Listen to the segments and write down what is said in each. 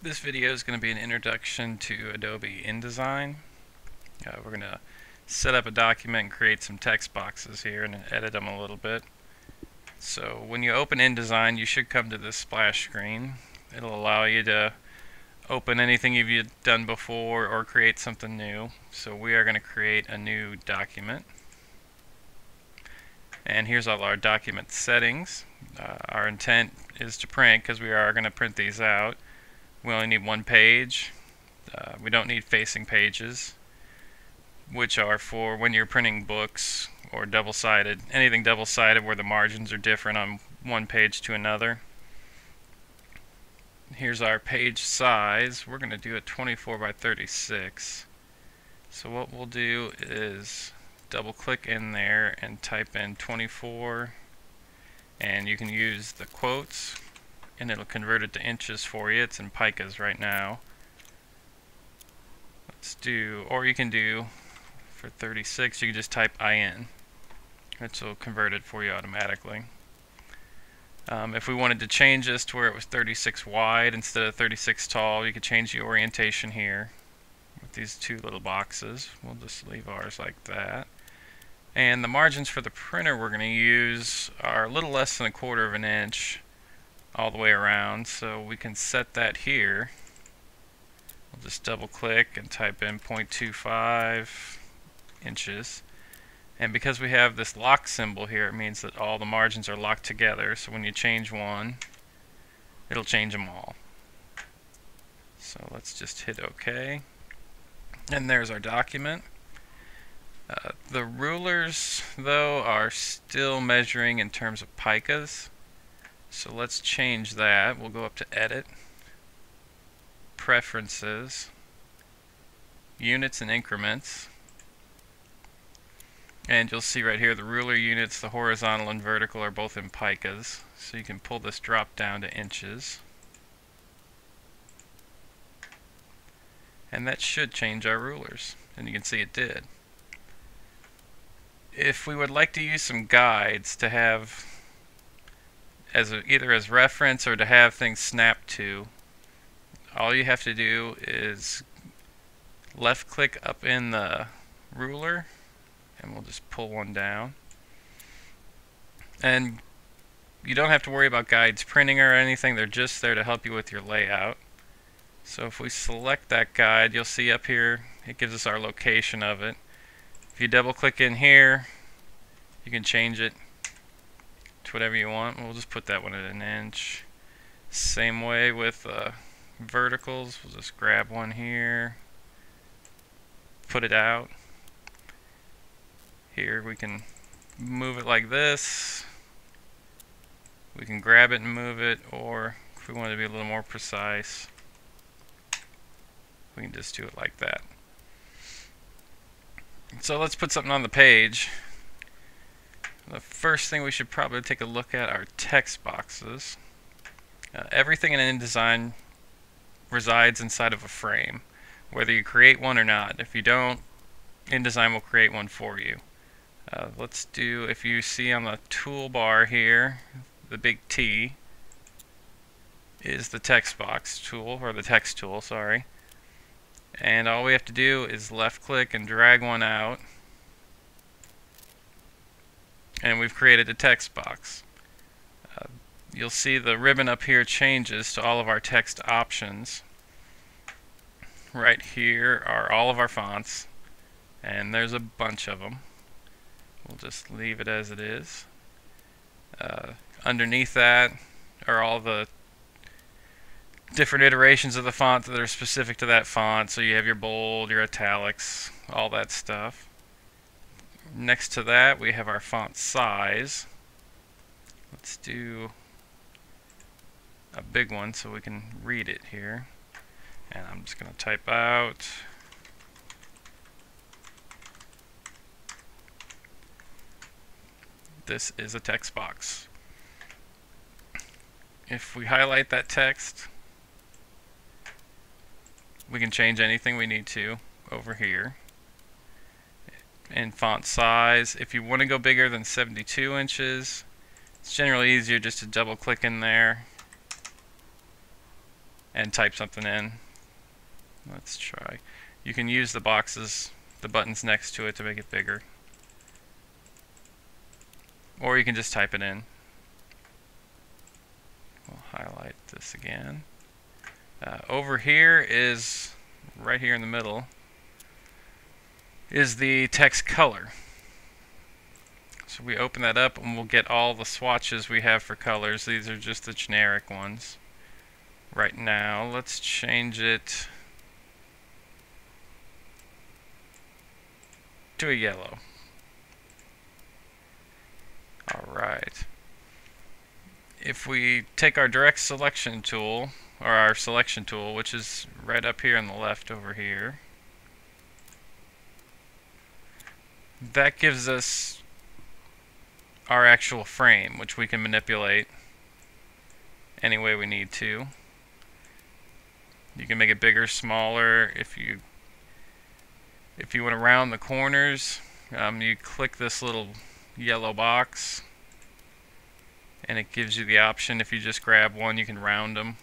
This video is going to be an introduction to Adobe InDesign. Uh, we're going to set up a document and create some text boxes here and edit them a little bit. So when you open InDesign you should come to this splash screen. It'll allow you to open anything you've done before or create something new. So we are going to create a new document. And here's all our document settings. Uh, our intent is to print because we are going to print these out. We only need one page. Uh, we don't need facing pages, which are for when you're printing books or double-sided. Anything double-sided where the margins are different on one page to another. Here's our page size. We're going to do a 24 by 36. So what we'll do is double click in there and type in 24 and you can use the quotes and it'll convert it to inches for you. It's in picas right now. Let's do, or you can do for 36, you can just type IN, which will convert it for you automatically. Um, if we wanted to change this to where it was 36 wide instead of 36 tall, you could change the orientation here with these two little boxes. We'll just leave ours like that. And the margins for the printer we're going to use are a little less than a quarter of an inch all the way around so we can set that here. We'll just double click and type in 0.25 inches. And because we have this lock symbol here it means that all the margins are locked together. So when you change one it'll change them all. So let's just hit OK. And there's our document. Uh, the rulers though are still measuring in terms of picas so let's change that. We'll go up to Edit, Preferences, Units and Increments. And you'll see right here the ruler units, the horizontal and vertical are both in picas. So you can pull this drop down to inches. And that should change our rulers. And you can see it did. If we would like to use some guides to have as a, either as reference or to have things snapped to, all you have to do is left click up in the ruler and we'll just pull one down. And you don't have to worry about guides printing or anything, they're just there to help you with your layout. So if we select that guide, you'll see up here, it gives us our location of it. If you double click in here, you can change it to whatever you want. We'll just put that one at an inch. Same way with uh, verticals. We'll just grab one here, put it out. Here we can move it like this. We can grab it and move it, or if we want to be a little more precise, we can just do it like that. So let's put something on the page. The first thing we should probably take a look at are text boxes. Uh, everything in InDesign resides inside of a frame, whether you create one or not. If you don't, InDesign will create one for you. Uh, let's do, if you see on the toolbar here, the big T is the text box tool, or the text tool, sorry. And all we have to do is left click and drag one out and we've created a text box. Uh, you'll see the ribbon up here changes to all of our text options. Right here are all of our fonts and there's a bunch of them. We'll just leave it as it is. Uh, underneath that are all the different iterations of the font that are specific to that font. So you have your bold, your italics, all that stuff. Next to that, we have our font size. Let's do a big one so we can read it here. And I'm just going to type out this is a text box. If we highlight that text, we can change anything we need to over here and font size. If you want to go bigger than 72 inches, it's generally easier just to double click in there and type something in. Let's try. You can use the boxes, the buttons next to it to make it bigger. Or you can just type it in. We'll highlight this again. Uh, over here is, right here in the middle, is the text color. So we open that up and we'll get all the swatches we have for colors. These are just the generic ones. Right now, let's change it to a yellow. Alright. If we take our direct selection tool, or our selection tool, which is right up here on the left over here, that gives us our actual frame, which we can manipulate any way we need to. You can make it bigger, smaller. If you if you want to round the corners, um, you click this little yellow box, and it gives you the option. If you just grab one, you can round them.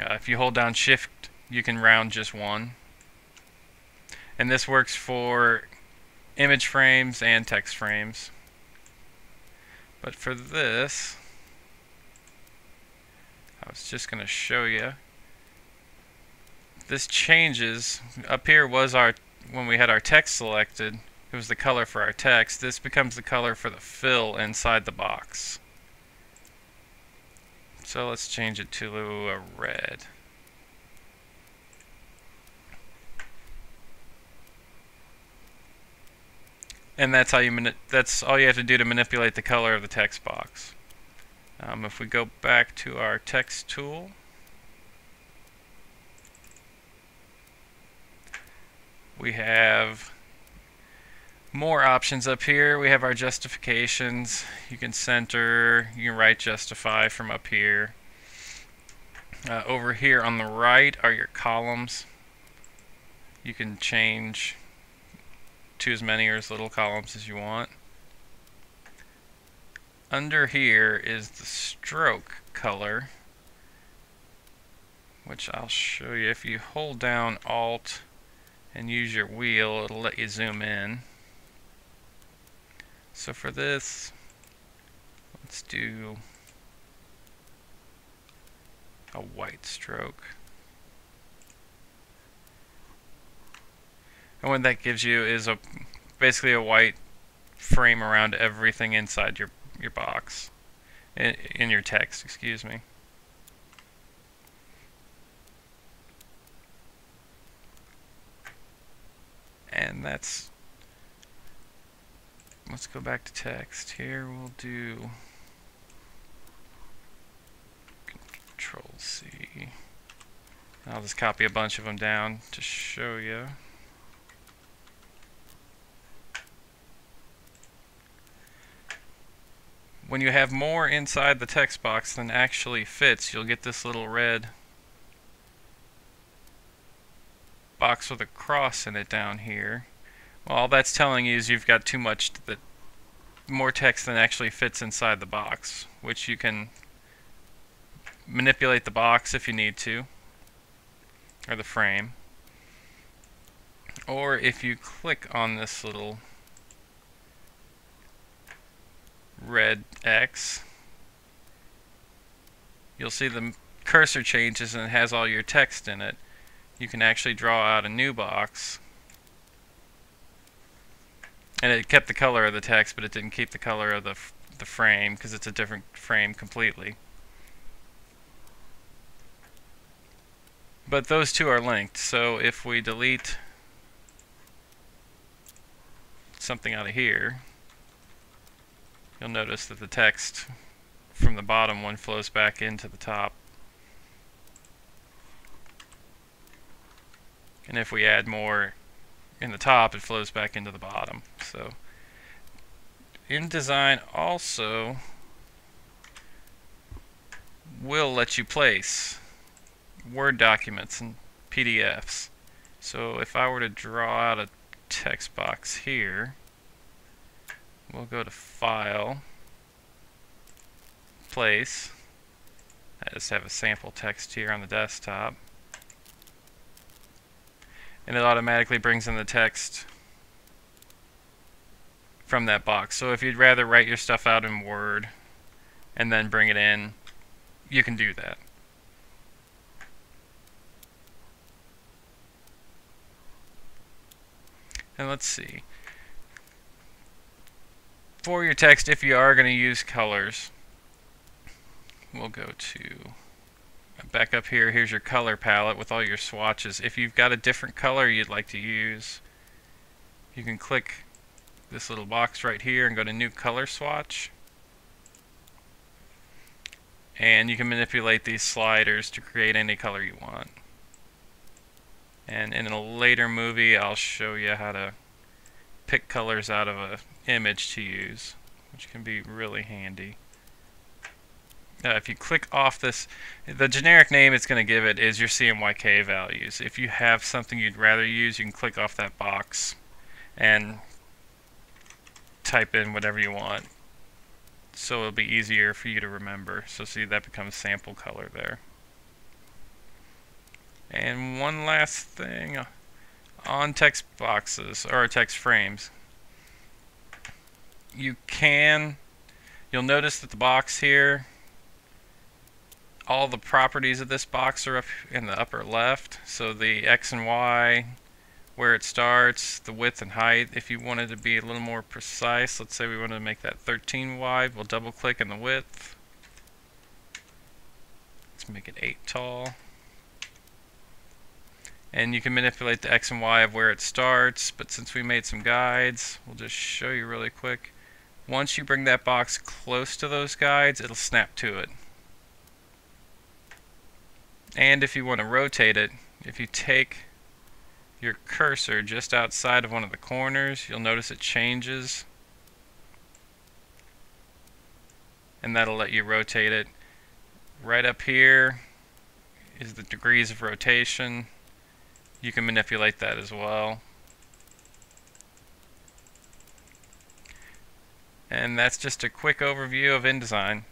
Uh, if you hold down Shift, you can round just one. And this works for image frames and text frames. But for this, I was just going to show you. This changes. Up here was our, when we had our text selected, it was the color for our text. This becomes the color for the fill inside the box. So let's change it to a red. And that's how you that's all you have to do to manipulate the color of the text box. Um, if we go back to our text tool, we have more options up here. We have our justifications. You can center, you can right justify from up here. Uh, over here on the right are your columns. You can change to as many or as little columns as you want. Under here is the stroke color, which I'll show you. If you hold down Alt and use your wheel, it'll let you zoom in. So for this, let's do a white stroke. And what that gives you is a basically a white frame around everything inside your your box in, in your text, excuse me. And that's let's go back to text here. We'll do Control C. I'll just copy a bunch of them down to show you. When you have more inside the text box than actually fits, you'll get this little red box with a cross in it down here. Well, all that's telling you is you've got too much that more text than actually fits inside the box, which you can manipulate the box if you need to, or the frame. Or if you click on this little red X, you'll see the cursor changes and it has all your text in it. You can actually draw out a new box and it kept the color of the text, but it didn't keep the color of the, the frame because it's a different frame completely. But those two are linked, so if we delete something out of here, you'll notice that the text from the bottom one flows back into the top. And if we add more in the top, it flows back into the bottom. So InDesign also will let you place Word documents and PDFs. So if I were to draw out a text box here, we'll go to File, Place. I just have a sample text here on the desktop. And it automatically brings in the text from that box. So if you'd rather write your stuff out in Word and then bring it in, you can do that. And let's see. For your text, if you are going to use colors, we'll go to back up here. Here's your color palette with all your swatches. If you've got a different color you'd like to use, you can click this little box right here and go to new color swatch. And you can manipulate these sliders to create any color you want. And in a later movie, I'll show you how to pick colors out of an image to use, which can be really handy. Uh, if you click off this, the generic name it's going to give it is your CMYK values. If you have something you'd rather use, you can click off that box and type in whatever you want. So it'll be easier for you to remember. So see that becomes sample color there. And one last thing on text boxes or text frames. You can, you'll notice that the box here, all the properties of this box are up in the upper left. So the X and Y, where it starts, the width and height. If you wanted to be a little more precise, let's say we wanted to make that 13 wide, we'll double click in the width. Let's make it 8 tall and you can manipulate the X and Y of where it starts but since we made some guides we'll just show you really quick. Once you bring that box close to those guides it'll snap to it. And if you want to rotate it if you take your cursor just outside of one of the corners you'll notice it changes. And that'll let you rotate it. Right up here is the degrees of rotation you can manipulate that as well. And that's just a quick overview of InDesign.